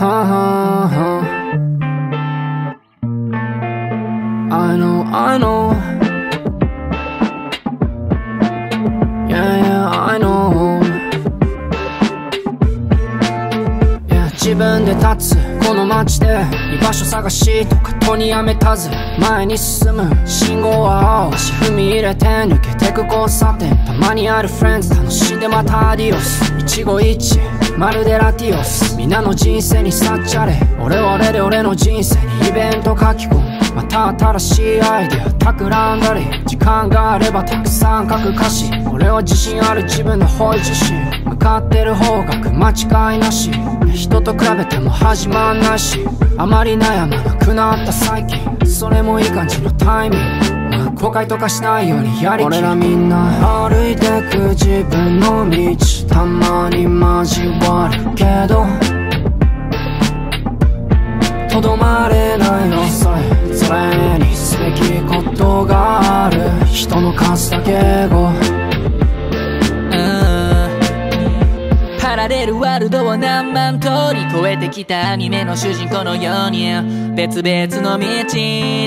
ははは。I know, I know Yeah, yeah, I know Yeah, 自分で立つ。この街で居場所探しとかとにやめたず前に進む。信号は青足踏み入れて抜けてく交差点。たまにあるフレンズ楽しんでまたアディオス。一期一会。まるでラティオス。皆の人生にさっちゃれ。俺は俺で俺の人生にイベント書き込む。また新しいアイデア。企んだり。時間があればたくさん書く歌詞。俺は自信ある自分の方自身向かってる方角間違いなし。人と比べても始まんないし。あまり悩まなくなった最近。それもいい感じのタイミング。後悔とかしないようにやりき俺らみんな歩いてく自分の道。とどまれないのそれぞれにすべきことがある。人の数だけ語パラレルワールドを何万通り超えてきたアニメの主人公のように。別々の道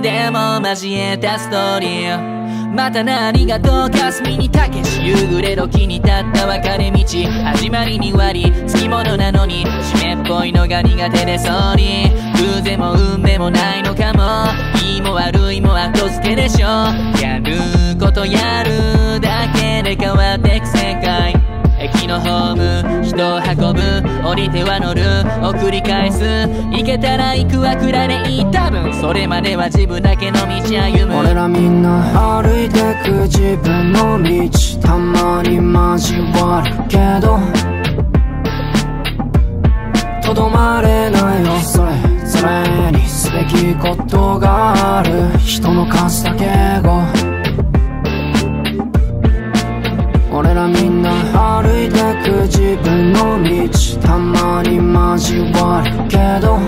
でも交えたストーリー。また何がどうか隅にたけし夕暮れ時に立った分かれ道。始まりに割りつきものなのに湿っぽいのが苦手でそうにだけで変わってく世界。駅のホーム人を運ぶ降りては乗るを繰り返す。行けたら行くはくらでいい。多分それまでは自分だけの道歩む。俺らみんな歩いてく自分の道。たまに交わるけどとどまれないよ。それぞれにすべきことがある。人の数だけ語日たまに交わるけど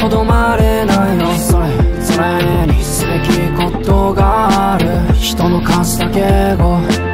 とどまれないよそれそれにすべきことがある。人の数だけを